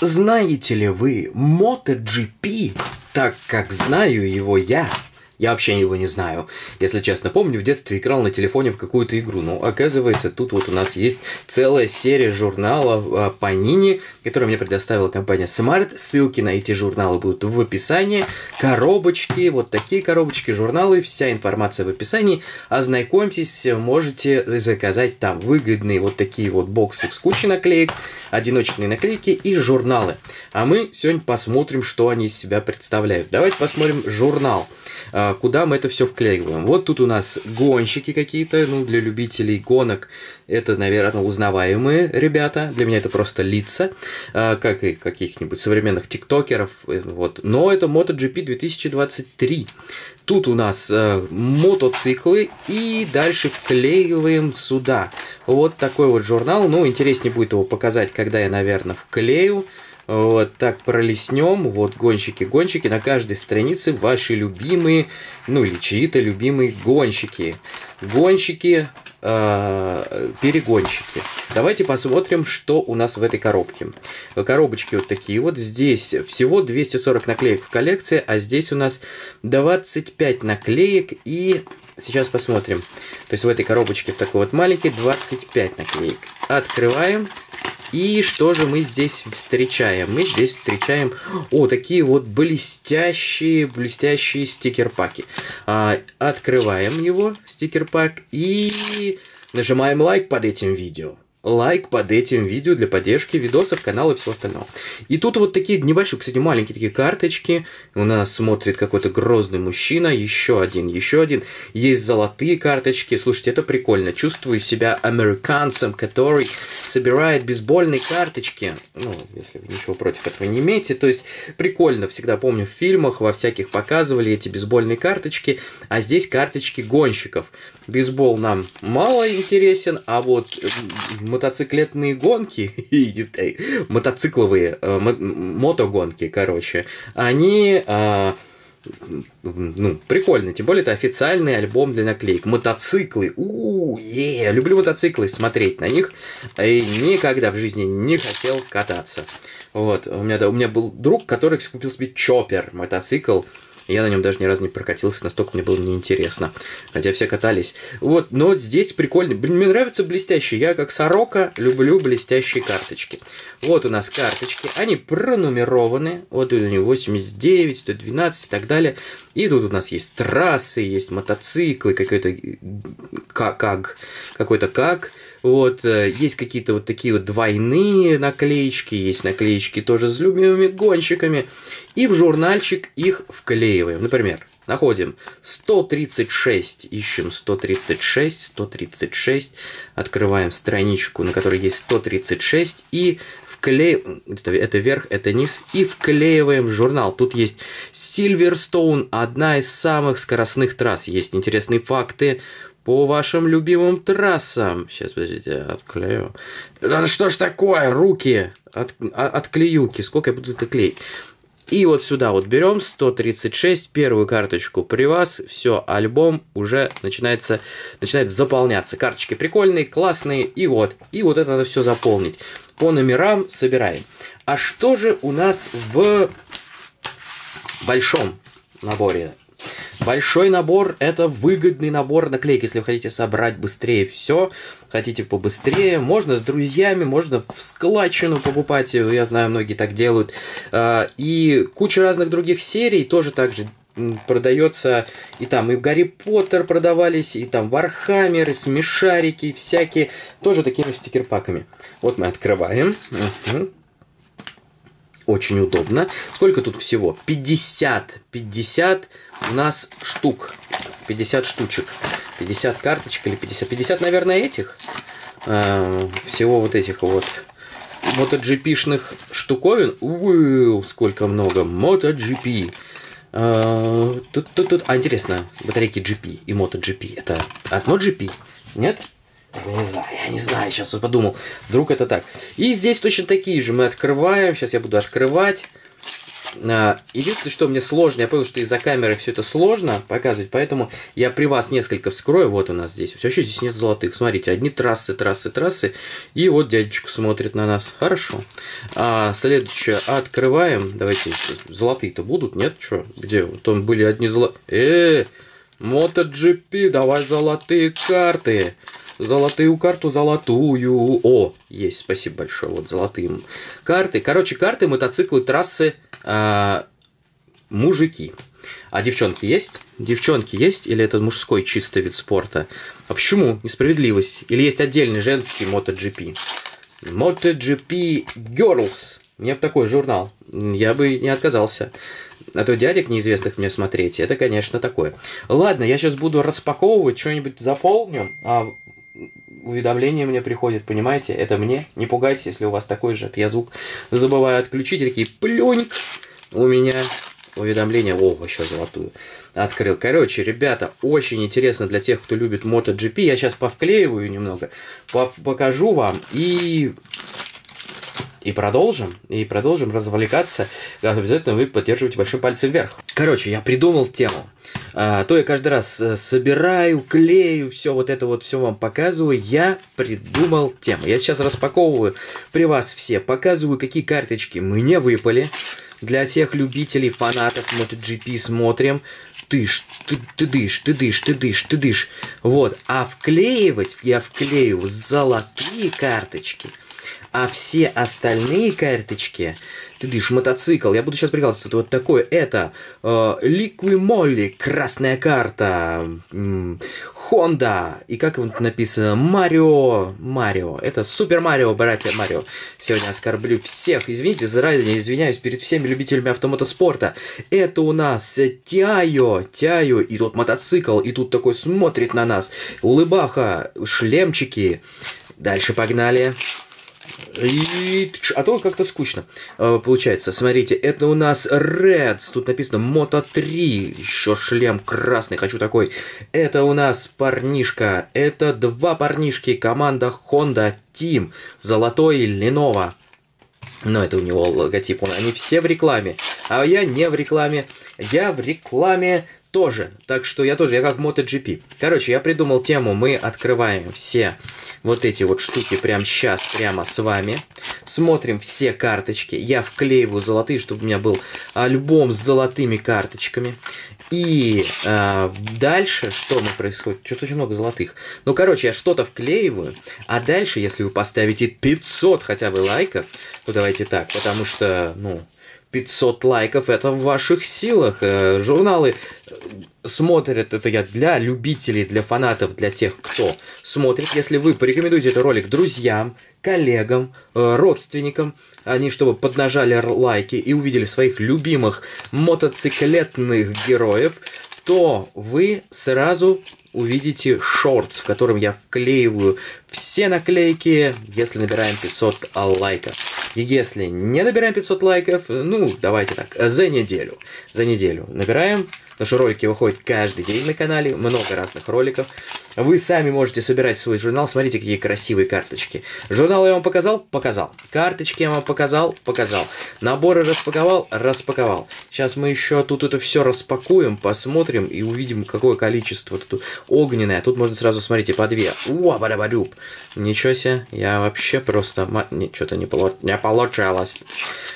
Знаете ли вы MotoGP, так как знаю его я? Я вообще его не знаю. Если честно, помню, в детстве играл на телефоне в какую-то игру. Но оказывается, тут вот у нас есть целая серия журналов по Нине, которую мне предоставила компания Smart. Ссылки на эти журналы будут в описании. Коробочки, вот такие коробочки, журналы, вся информация в описании. Ознакомьтесь, можете заказать там выгодные вот такие вот боксы с кучей наклеек, одиночные наклейки и журналы. А мы сегодня посмотрим, что они из себя представляют. Давайте посмотрим журнал. А, куда мы это все вклеиваем. Вот тут у нас гонщики какие-то, ну, для любителей гонок это, наверное, узнаваемые ребята. Для меня это просто лица, а, как и каких-нибудь современных тиктокеров. Э, вот. Но это MotoGP 2023. Тут у нас э, мотоциклы и дальше вклеиваем сюда. Вот такой вот журнал. Ну, интереснее будет его показать, когда я, наверное, вклею. Вот так пролеснем. Вот гонщики, гонщики. На каждой странице ваши любимые, ну или чьи-то любимые гонщики. Гонщики, э, перегонщики. Давайте посмотрим, что у нас в этой коробке. Коробочки вот такие вот. Здесь всего 240 наклеек в коллекции, а здесь у нас 25 наклеек и... Сейчас посмотрим. То есть в этой коробочке в такой вот маленький 25 наклеек. Открываем. И что же мы здесь встречаем? Мы здесь встречаем, о, такие вот блестящие, блестящие стикер-паки. А, открываем его, стикер-пак, и нажимаем лайк под этим видео лайк под этим видео для поддержки видосов, канала и всего остального. И тут вот такие небольшие, кстати, маленькие такие карточки. У нас смотрит какой-то грозный мужчина, еще один, еще один. Есть золотые карточки. Слушайте, это прикольно. Чувствую себя американцем, который собирает бейсбольные карточки. Ну, если вы ничего против этого не имеете. То есть, прикольно. Всегда помню в фильмах, во всяких показывали эти бейсбольные карточки. А здесь карточки гонщиков. Бейсбол нам мало интересен, а вот мотоциклетные гонки, мотоцикловые, э, мотогонки, короче, они а, ну, прикольно. Тем более, это официальный альбом для наклеек. Мотоциклы. у е Люблю мотоциклы, смотреть на них. И никогда в жизни не хотел кататься. Вот. У меня, да, у меня был друг, который купил себе чоппер мотоцикл. Я на нем даже ни разу не прокатился, настолько мне было неинтересно. Хотя все катались. Вот, но здесь прикольно. Блин, мне нравится блестящий. Я как сорока люблю блестящие карточки. Вот у нас карточки. Они пронумерованы. Вот у них 89, 112 и так далее. И тут у нас есть трассы, есть мотоциклы, какой-то как, какой-то как. Вот, э, есть какие-то вот такие вот двойные наклеечки, есть наклеечки тоже с любимыми гонщиками. И в журнальчик их вклеиваем. Например, находим 136, ищем 136, 136, открываем страничку, на которой есть 136, и вклеиваем, это вверх, это низ, и вклеиваем в журнал. Тут есть Silverstone, одна из самых скоростных трасс. Есть интересные факты по вашим любимым трассам. Сейчас, подождите, отклею. Да что ж такое, руки от, а, отклеюки, сколько я буду это клеить? И вот сюда вот берем 136, первую карточку при вас, все, альбом уже начинается, начинает заполняться. Карточки прикольные, классные, и вот, и вот это надо все заполнить. По номерам собираем. А что же у нас в большом наборе Большой набор – это выгодный набор наклеек. Если вы хотите собрать быстрее все, хотите побыстрее, можно с друзьями, можно в складчину покупать. Я знаю, многие так делают. А, и куча разных других серий тоже так же продается и там и Гарри Поттер продавались, и там Warhammer, и смешарики, всякие, тоже такими стикер-паками. Вот мы открываем. Очень удобно. Сколько тут всего? 50. 50 у нас штук. 50 штучек. 50 карточек или 50. 50, наверное, этих. Э, всего вот этих вот MotoGP-шных штуковин. Ууу, сколько много. MotoGP. Э, тут, тут, тут. А, интересно, батарейки GP и MotoGP. Это от MotoGP? Нет? Не знаю, я не знаю, сейчас подумал, вдруг это так. И здесь точно такие же мы открываем, сейчас я буду открывать. А, единственное, что мне сложно, я понял, что из-за камеры все это сложно показывать, поэтому я при вас несколько вскрою. Вот у нас здесь. Все еще здесь нет золотых. Смотрите, одни трассы, трассы, трассы. И вот дядечка смотрит на нас. Хорошо. А, следующее открываем. Давайте, золотые-то будут, нет? Что? Где? Он были одни золотые. Э, MotoGP, давай золотые карты. Золотую карту, золотую. О, есть, спасибо большое. Вот золотые карты. Короче, карты, мотоциклы, трассы, э, мужики. А девчонки есть? Девчонки есть? Или это мужской чистый вид спорта? А почему? Несправедливость. Или есть отдельный женский MotoGP? MotoGP Girls. Мне бы такой журнал. Я бы не отказался. А то дядек неизвестных мне смотреть, это, конечно, такое. Ладно, я сейчас буду распаковывать, что-нибудь заполню, а уведомления мне приходят, понимаете? Это мне. Не пугайтесь, если у вас такой же. Я звук забываю отключить. И такие плюньк у меня уведомления. О, еще золотую открыл. Короче, ребята, очень интересно для тех, кто любит MotoGP. Я сейчас повклеиваю немного, покажу вам и и продолжим, и продолжим развлекаться. Обязательно вы поддерживаете большим пальцем вверх. Короче, я придумал тему. А, то я каждый раз э, собираю, клею, все вот это вот все вам показываю. Я придумал тему. Я сейчас распаковываю при вас все, показываю, какие карточки мне выпали. Для тех любителей, фанатов MotoGP смотрим. Тыш, ты, ты дышь, ты дышь, ты дышь, ты дышь. Вот. А вклеивать я вклею золотые карточки – а все остальные карточки, ты видишь, мотоцикл, я буду сейчас прикалываться, вот такое, это э, Молли, красная карта, Honda, и как вот написано, Марио, Марио, это Супер Марио, братья Марио. Сегодня оскорблю всех, извините, заранее извиняюсь перед всеми любителями автомотоспорта. Это у нас Тяйо, Тяйо, и тут мотоцикл, и тут такой смотрит на нас, улыбаха, шлемчики. Дальше погнали. И... А то как-то скучно э, получается. Смотрите, это у нас Reds. Тут написано Moto 3. Еще шлем красный. Хочу такой. Это у нас парнишка. Это два парнишки. Команда Honda Team. Золотой Lenovo. Но это у него логотип. Они все в рекламе. А я не в рекламе. Я в рекламе тоже. Так что я тоже, я как MotoGP. Короче, я придумал тему, мы открываем все вот эти вот штуки прямо сейчас, прямо с вами. Смотрим все карточки. Я вклеиваю золотые, чтобы у меня был альбом с золотыми карточками. И э, дальше что мы происходит? Что-то очень много золотых. Ну, короче, я что-то вклеиваю, а дальше, если вы поставите 500 хотя бы лайков, то давайте так, потому что, ну, 500 лайков это в ваших силах. Э, журналы э, смотрят это я для любителей, для фанатов, для тех, кто смотрит. Если вы порекомендуете этот ролик друзьям, коллегам, э, родственникам, они чтобы поднажали лайки и увидели своих любимых мотоциклетных героев, то вы сразу увидите шортс, в котором я вклеиваю все наклейки, если набираем 500 лайков. И если не набираем 500 лайков, ну, давайте так, за неделю. За неделю набираем Наши ролики выходят каждый день на канале, много разных роликов. Вы сами можете собирать свой журнал. Смотрите, какие красивые карточки. Журнал я вам показал? Показал. Карточки я вам показал? Показал. Наборы распаковал? Распаковал. Сейчас мы еще тут это все распакуем, посмотрим и увидим, какое количество тут огненное. Тут можно сразу, смотрите, по две. Уа, бадабадюб. Ничего себе, я вообще просто... Что-то не, не получалось.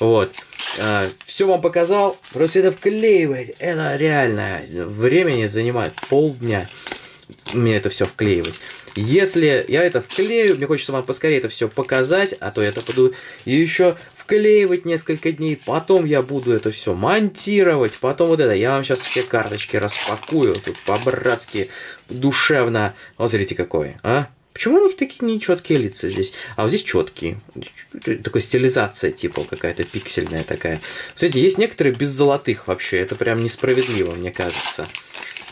Вот. А, все вам показал, просто это вклеивать, это реально времени занимает. Полдня мне это все вклеивать. Если я это вклею, мне хочется вам поскорее это все показать, а то я это буду еще вклеивать несколько дней, потом я буду это все монтировать, потом вот это, я вам сейчас все карточки распакую, тут по-братски, душевно. Вот смотрите какой, а? Почему у них такие нечеткие лица здесь? А вот здесь четкие. Такая стилизация, типа, какая-то пиксельная такая. Кстати, есть некоторые без золотых вообще. Это прям несправедливо, мне кажется.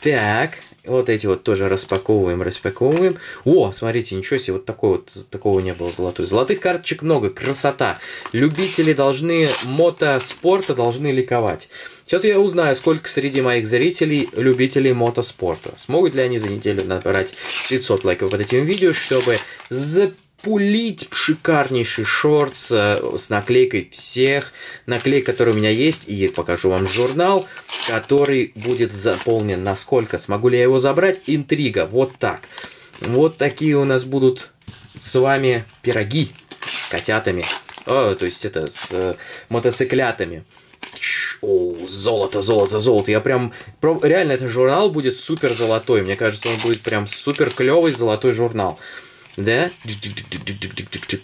Так, вот эти вот тоже распаковываем, распаковываем. О, смотрите, ничего себе, вот такой вот, такого не было золотой. Золотых карточек много, красота. Любители должны, мотоспорта должны ликовать. Сейчас я узнаю, сколько среди моих зрителей любителей мотоспорта. Смогут ли они за неделю набрать 500 лайков под этим видео, чтобы за пулить шикарнейший шорт с наклейкой всех наклеек, которые у меня есть. И покажу вам журнал, который будет заполнен насколько. Смогу ли я его забрать? Интрига. Вот так. Вот такие у нас будут с вами пироги с котятами. О, то есть это с э, мотоциклятами. О, золото, золото, золото. Я прям... Реально, этот журнал будет супер золотой. Мне кажется, он будет прям супер клевый золотой журнал. Да?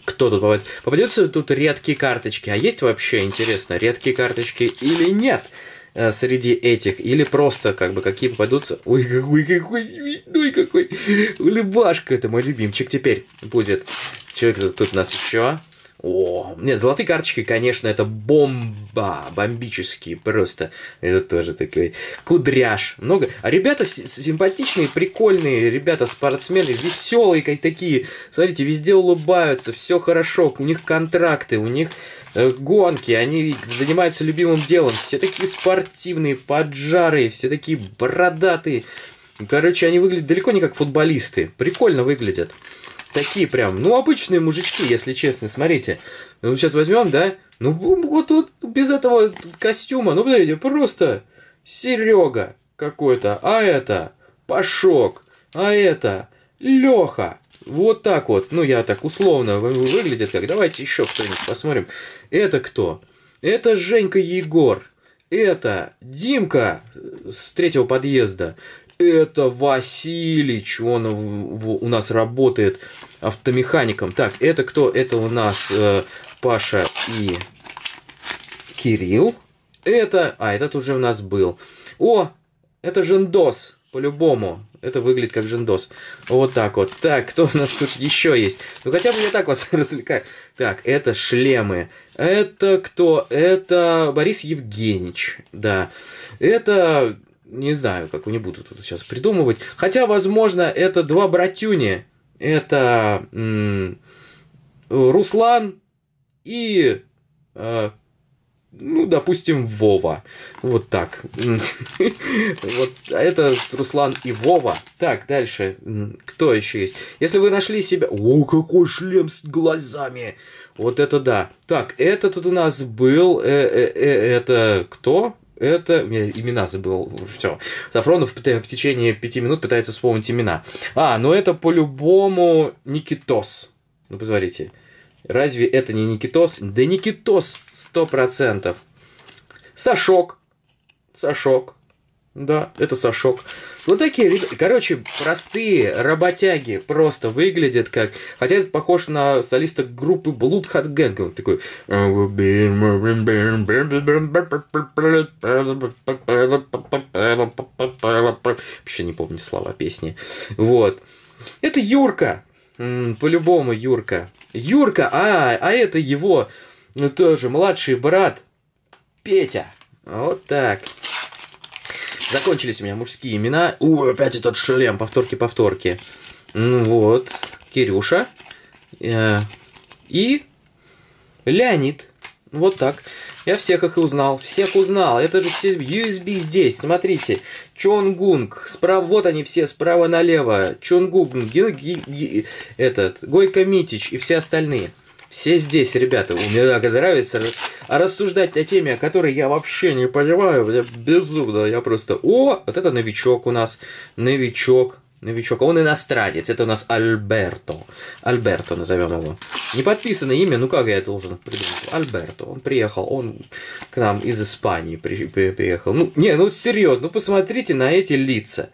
Кто тут попадет? Попадется тут редкие карточки. А есть вообще, интересно, редкие карточки или нет? Э, среди этих, или просто как бы какие попадутся. Ой, какой, какой смешной какой. Улыбашка, это мой любимчик теперь будет. Человек тут у нас еще. О, нет, золотые карточки, конечно, это бомба, бомбические просто. Это тоже такой кудряш. Много. А ребята симпатичные, прикольные, ребята спортсмены, веселые как такие. Смотрите, везде улыбаются, все хорошо, у них контракты, у них э, гонки, они занимаются любимым делом. Все такие спортивные, поджарые, все такие бородатые. Короче, они выглядят далеко не как футболисты. Прикольно выглядят такие прям, ну, обычные мужички, если честно, смотрите. Ну, сейчас возьмем, да? Ну, вот, вот без этого костюма, ну, смотрите, просто Серега какой-то, а это Пашок, а это Леха. Вот так вот, ну, я так условно выглядит как. Давайте еще кто-нибудь посмотрим. Это кто? Это Женька Егор. Это Димка с третьего подъезда это Василич, он у нас работает автомехаником. Так, это кто? Это у нас э, Паша и Кирилл. Это, а, этот уже у нас был. О, это Жендос, по-любому. Это выглядит как Жендос. Вот так вот. Так, кто у нас тут еще есть? Ну, хотя бы я так вас развлекаю. Так, это шлемы. Это кто? Это Борис Евгеньевич. Да. Это не знаю, как не буду тут сейчас придумывать. Хотя, возможно, это два братюни. Это Руслан и, э, ну, допустим, Вова. Вот так. Вот а это Руслан и Вова. Так, дальше. Кто еще есть? Если вы нашли себя... О, какой шлем с глазами! Вот это да. Так, это тут у нас был... Э, э, э, это кто? Это, я имена забыл, все. Сафронов в течение пяти минут пытается вспомнить имена. А, ну это по-любому Никитос. Ну, посмотрите. Разве это не Никитос? Да Никитос, сто процентов. Сашок. Сашок. Да, это Сашок. Вот такие, короче, простые работяги просто выглядят как... Хотя это похож на солиста группы Blood Hot Gang. Он такой... Вообще не помню слова песни. Вот. Это Юрка. По-любому Юрка. Юрка, а, а это его тоже младший брат Петя. Вот так. Закончились у меня мужские имена. У, опять этот шлем, повторки-повторки. Ну вот, Кирюша. Э, и Леонид. Вот так. Я всех их узнал. Всех узнал. Это же все USB здесь. Смотрите. Чонгунг. Справа, вот они все, справа налево. Чонгунг. Этот. Гойко Митич и все остальные. Все здесь, ребята, мне так нравится. А рассуждать о теме, о которой я вообще не понимаю, я безумно, я просто... О, вот это новичок у нас, новичок, новичок. Он иностранец, это у нас Альберто. Альберто назовем его. Не подписанное имя, ну как я должен придумать? Альберто. Он приехал, он к нам из Испании при, при, приехал. Ну, не, ну серьезно, ну посмотрите на эти лица.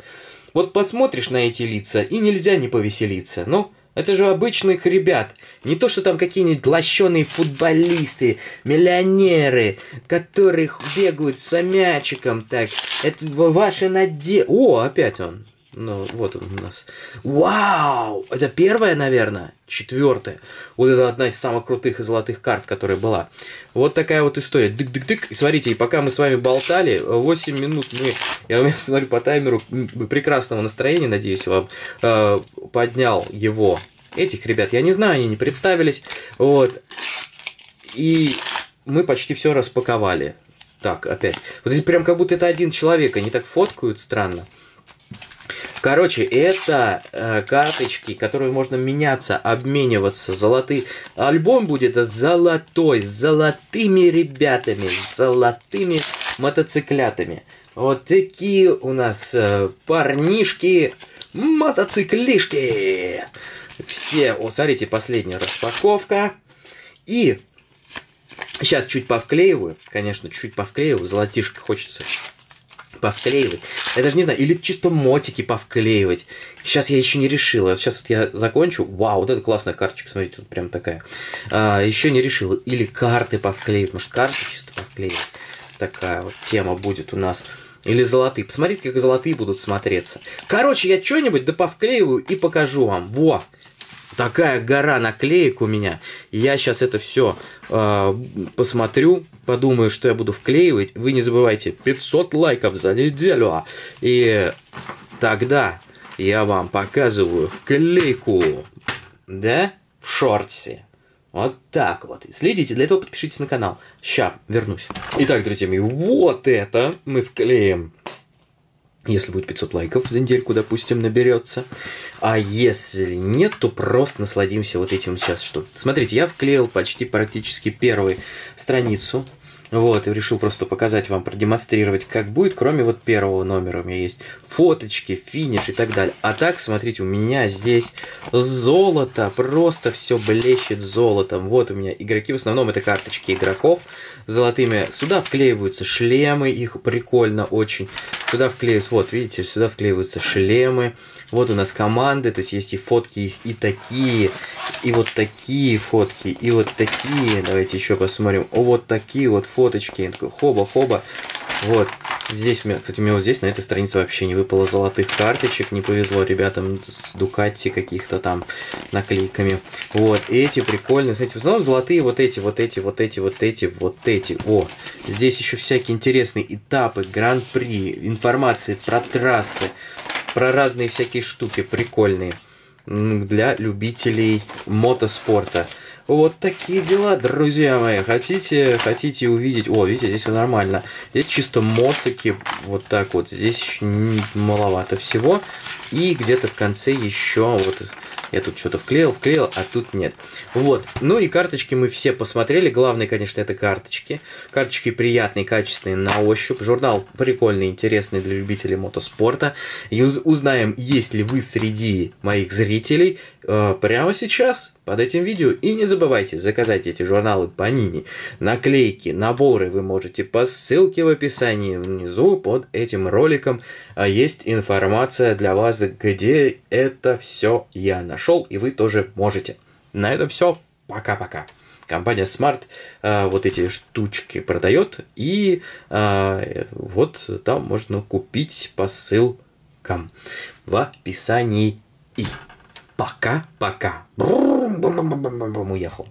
Вот посмотришь на эти лица, и нельзя не повеселиться. Ну, это же обычных ребят. Не то, что там какие-нибудь лощеные футболисты, миллионеры, которых бегают с мячиком так. Это ваши наде... О, опять он. Ну, вот он у нас. Вау! Это первая, наверное? Четвертая. Вот это одна из самых крутых и золотых карт, которая была. Вот такая вот история. Дык-дык-дык. Смотрите, и пока мы с вами болтали, 8 минут мы, я смотрю по таймеру прекрасного настроения, надеюсь, вам э, поднял его. Этих ребят я не знаю, они не представились. Вот. И мы почти все распаковали. Так, опять. Вот здесь прям как будто это один человек, они так фоткают странно. Короче, это э, карточки, которые можно меняться, обмениваться. Золотые. Альбом будет золотой, с золотыми ребятами, с золотыми мотоциклятами. Вот такие у нас э, парнишки, мотоциклишки. Все, о, смотрите, последняя распаковка. И сейчас чуть повклеиваю, конечно, чуть повклеиваю, золотишко хочется повклеивать. Я даже не знаю, или чисто мотики повклеивать. Сейчас я еще не решил. Сейчас вот я закончу. Вау, вот это классная карточка, смотрите, вот прям такая. А, еще не решил. Или карты повклеивать. Может, карты чисто повклеивать. Такая вот тема будет у нас. Или золотые. Посмотрите, как золотые будут смотреться. Короче, я что-нибудь да повклеиваю и покажу вам. Во! Такая гора наклеек у меня. Я сейчас это все э, посмотрю, подумаю, что я буду вклеивать. Вы не забывайте, 500 лайков за неделю. И тогда я вам показываю вклейку. Да? В шорте. Вот так вот. Следите, для этого подпишитесь на канал. Ща, вернусь. Итак, друзья мои, вот это мы вклеим. Если будет 500 лайков за недельку, допустим, наберется. А если нет, то просто насладимся вот этим сейчас. Что? Смотрите, я вклеил почти практически первую страницу вот, и решил просто показать вам, продемонстрировать, как будет, кроме вот первого номера у меня есть фоточки, финиш и так далее. А так, смотрите, у меня здесь золото, просто все блещет золотом. Вот у меня игроки, в основном это карточки игроков золотыми. Сюда вклеиваются шлемы, их прикольно очень. Сюда вклеиваются, вот, видите, сюда вклеиваются шлемы. Вот у нас команды, то есть есть и фотки, есть и такие, и вот такие фотки, и вот такие. Давайте еще посмотрим. О, вот такие вот фоточки. Хоба-хоба. Вот. Здесь у меня, кстати, у меня вот здесь на этой странице вообще не выпало золотых карточек. Не повезло ребятам с Дукати каких-то там наклейками. Вот. Эти прикольные. Кстати, в основном золотые вот эти, вот эти, вот эти, вот эти, вот эти. О, здесь еще всякие интересные этапы, гран-при, информации про трассы про разные всякие штуки прикольные для любителей мотоспорта. Вот такие дела, друзья мои. Хотите, хотите увидеть... О, видите, здесь все нормально. Здесь чисто моцики, вот так вот. Здесь маловато всего. И где-то в конце еще вот я тут что-то вклеил, вклеил, а тут нет. Вот. Ну и карточки мы все посмотрели. Главное, конечно, это карточки. Карточки приятные, качественные на ощупь. Журнал прикольный, интересный для любителей мотоспорта. И узнаем, есть ли вы среди моих зрителей э, прямо сейчас под этим видео. И не забывайте заказать эти журналы Нине. Наклейки, наборы вы можете по ссылке в описании внизу под этим роликом. А есть информация для вас, где это все я нашел, и вы тоже можете. На этом все. Пока-пока. Компания Smart э, вот эти штучки продает, и э, вот там можно купить по ссылкам в описании. Пока-пока. Уехал.